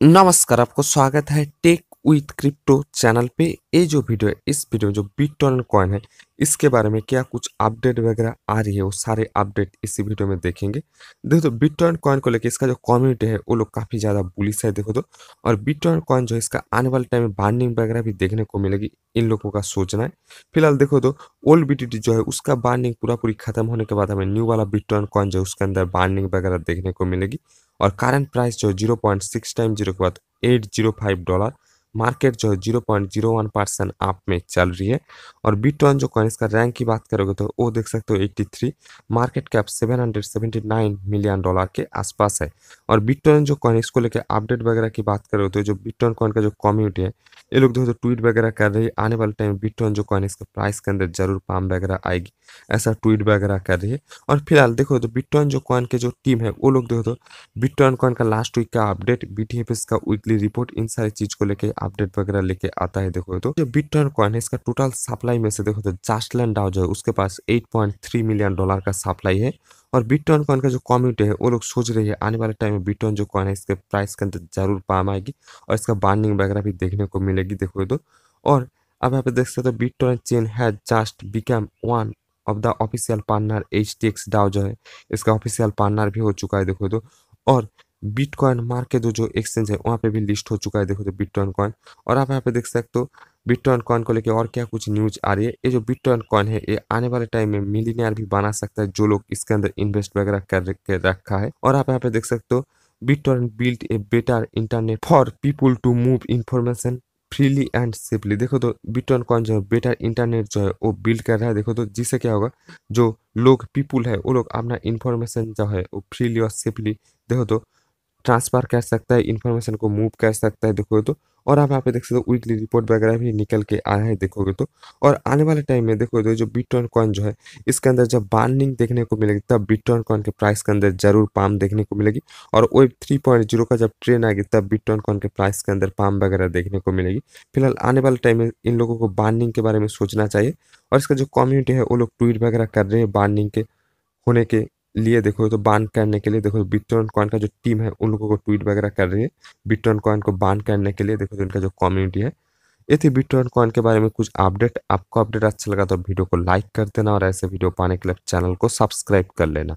नमस्कार आपको स्वागत है टेक विथ क्रिप्टो चैनल पे ये जो वीडियो है, इस वीडियो जो बिटकॉइन कॉइन है, इसके बारे में क्या कुछ अपडेट वगैरह आ रही है, वो सारे अपडेट इसी वीडियो में देखेंगे। देखो तो बिट बिटकॉइन कॉइन को लेकर इसका जो कम्युनिटी है, वो लोग काफ़ी ज़्यादा बुलिस है, देखो तो। और बिटकॉइन कॉइन जो है, इसका आने वाले टाइम में बार्निंग वगैरह भी देखने को मिलेगी, इन लोगों का सोचना है। फ़िलहाल देखो तो ओल्ड बी जो है, उसका बार्निंग पूरा पूरी खत्म होने के बाद हमें न्यू वाला बिटकॉइन कॉइन जो है, उसके अंदर बार्निंग वगैरह देखने को मिलेगी। और करंट प्राइस जो है zero point six time zero के बाद eight zero five dollar market जो है zero point zero one percent आप में चल रही है। और बिटॉन जो कॉइन इसका रैंक की बात करोगे तो वो देख सकते हो eighty three market cap seven hundred seventy nine million dollar के आसपास है। और बिटॉन जो कॉइन इसको लेकर अपडेट वगैरह की बात करोगे तो जो बिटॉन कॉइन का जो कम्युनिटी है, ये लोग जो ट्वीट वगैरह कर रही है। आने वाले टाइम बिटॉन जो कॉइन इसके प्राइस के अंदर ज़रूर पाम वगैरह आएगी, ऐसा ट्वीट वगैरह कर रही है। और फ़िलहाल देखो तो बिटॉन जो कॉइन के जो टीम है, वो लोग देखो तो बिटॉन कॉइन का लास्ट वीक का अपडेट बी का वीकली रिपोर्ट इन सारी चीज़ को लेकर अपडेट वगैरह लेके आता है देखो तो। जो बिटकॉइन कॉइन है, इसका टोटल सप्लाई में से देखो तो जास्टलैंड डाउ जो है, उसके पास 8.3 मिलियन डॉलर का सप्लाई है। और बिटकॉइन कॉइन का जो कम्युनिटी है, वो लोग सोच रही है, आने वाले टाइम में बिटकॉइन जो कॉइन है, इसके प्राइस के अंदर ज़रूर पाम आएगी और इसका बार्निंग वगैरह भी देखने को मिलेगी देखो तो। और अब यहाँ पे देख सकते हो bitcoin chain has just become one of the official partner H T X DAO जो है, इसका ऑफिशियल पार्टनर भी हो चुका है देखो तो। और बिटकॉइन मार्केट जो एक्सचेंज है, वहाँ पे भी लिस्ट हो चुका है। देखो तो बिटकॉइन कॉइन और आप यहाँ पे देख सकते हो बिटकॉइन कॉइन को लेके और क्या कुछ न्यूज़ आ रही है। ये जो बिटकॉइन कॉइन है, ये आने वाले टाइम में मिलीनियर भी बना सकता है, जो लोग इसके अंदर इन्वेस्ट वगैरह कर रखा है। और आप यहाँ पे देख सकते हो bitcoin build a better internet for people to move information freely and safely देखो तो बिटकॉइन कॉइन जो है बेटर इंटरनेट जो है, वो बिल्ड कर रहा है। देखो तो जिससे क्या होगा, जो लोग पीपुल है, वो लोग अपना इन्फॉर्मेशन जो है, वो फ्रीली और सेफली देखो तो ट्रांसफ़र कर सकता है इन्फॉर्मेशन को मूव कर सकता है देखोगे तो। और आप यहाँ पे देख सकते हो वीकली रिपोर्ट वगैरह भी निकल के आया है देखोगे तो। और आने वाले टाइम में देखोगे तो जो बिटकॉइन कॉइन जो है, इसके अंदर जब बार्निंग देखने को मिलेगी, तब बिटकॉइन कॉइन के प्राइस के अंदर ज़रूर पाम देखने को मिलेगी। और वेब थ्री पॉइंट ज़ीरो का जब ट्रेन आएगी, तब बिटकॉइन कॉइन के प्राइस के अंदर पाम वगैरह देखने को मिलेगी। फ़िलहाल आने वाले टाइम में इन लोगों को बार्निंग के बारे में सोचना चाहिए। और इसका जो कम्युनिटी है, वो लोग ट्वीट वगैरह कर रहे हैं बार्निंग के, होने के। लिए देखो तो बान करने के लिए देखो बिटकॉइन कॉइन का जो टीम है, उन लोगों को ट्वीट वगैरह कर रही है। बिटकॉइन कॉइन को बान करने के लिए देखो, जो इनका जो कम्युनिटी है, ये थी बिटकॉइन कॉइन के बारे में कुछ अपडेट आपको अपडेट अच्छा लगा तो वीडियो को लाइक कर देना और ऐसे वीडियो पाने के लिए चैनल को सब्सक्राइब कर लेना।